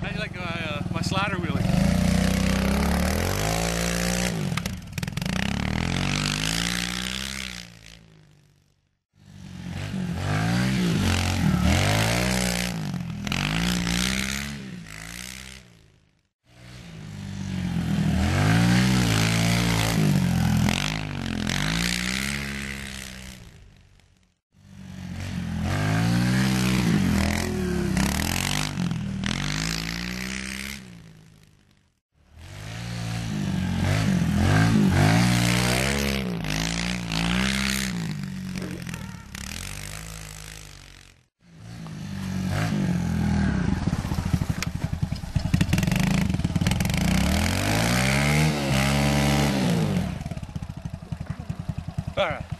How do you like my, uh, my slider wheelie? All right.